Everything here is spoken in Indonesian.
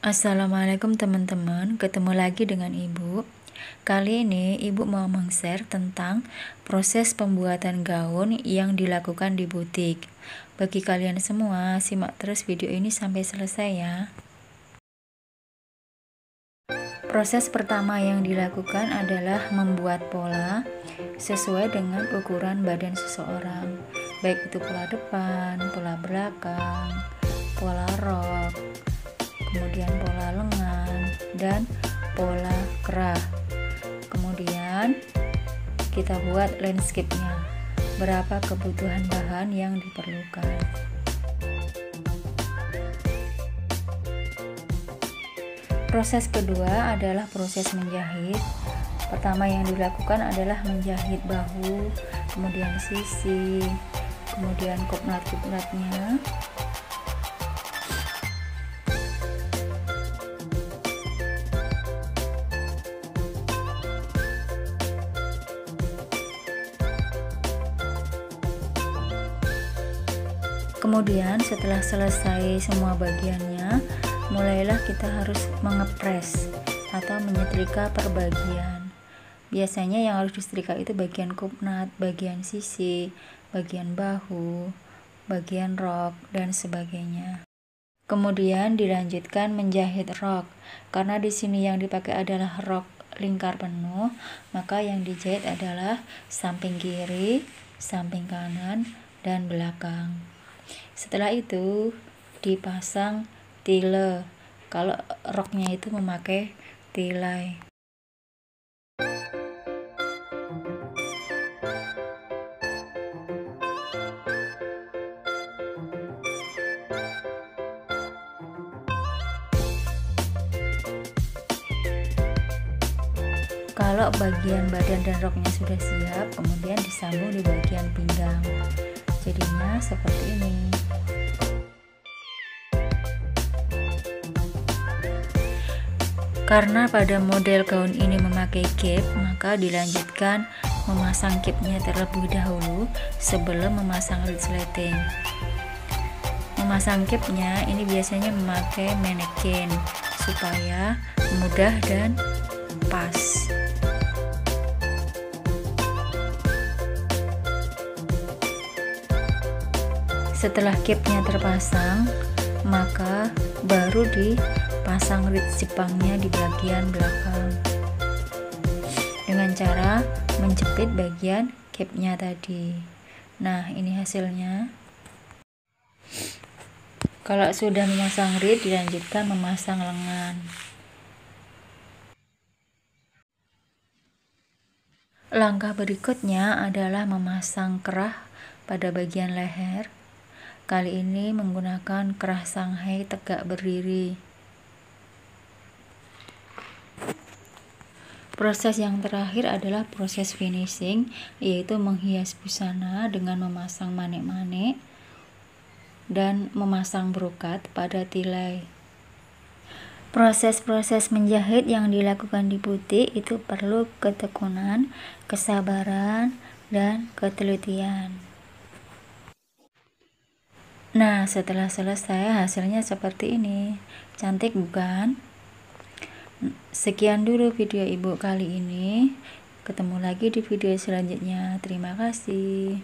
Assalamualaikum teman-teman, ketemu lagi dengan Ibu. Kali ini Ibu mau meng-share tentang proses pembuatan gaun yang dilakukan di butik. Bagi kalian semua, simak terus video ini sampai selesai ya. Proses pertama yang dilakukan adalah membuat pola sesuai dengan ukuran badan seseorang, baik itu pola depan, pola belakang, pola rok, kemudian pola lengan dan pola kerah. Kemudian kita buat landscape-nya. Berapa kebutuhan bahan yang diperlukan. Proses kedua adalah proses menjahit. Pertama yang dilakukan adalah menjahit bahu kemudian sisi kemudian kupnat-kupnatnya kemudian setelah selesai semua bagiannya mulailah kita harus mengepres atau menyetrika per bagian biasanya yang harus disetrika itu bagian kupnat, bagian sisi, bagian bahu, bagian rok, dan sebagainya. Kemudian dilanjutkan menjahit rok, karena di sini yang dipakai adalah rok lingkar penuh, maka yang dijahit adalah samping kiri, samping kanan, dan belakang. Setelah itu dipasang tile. Kalau roknya itu memakai tilai. Kalau bagian badan dan roknya sudah siap, kemudian disambung di bagian pinggang jadinya seperti ini. Karena pada model gaun ini memakai cape maka dilanjutkan memasang cape-nya terlebih dahulu sebelum memasang resleting memasang cape-nya ini biasanya memakai manekin supaya mudah dan pas Setelah capnya terpasang, maka baru dipasang ritz Jepangnya di bagian belakang dengan cara menjepit bagian capnya tadi. Nah, ini hasilnya. Kalau sudah memasang rit, dilanjutkan memasang lengan. Langkah berikutnya adalah memasang kerah pada bagian leher Kali ini menggunakan kerah Shanghai tegak berdiri. Proses yang terakhir adalah proses finishing, yaitu menghias busana dengan memasang manik-manik dan memasang brokat pada tilai. Proses-proses menjahit yang dilakukan di butik itu perlu ketekunan, kesabaran, dan ketelitian. Nah, setelah selesai hasilnya seperti ini. Cantik bukan? Sekian dulu video ibu kali ini. Ketemu lagi di video selanjutnya. Terima kasih.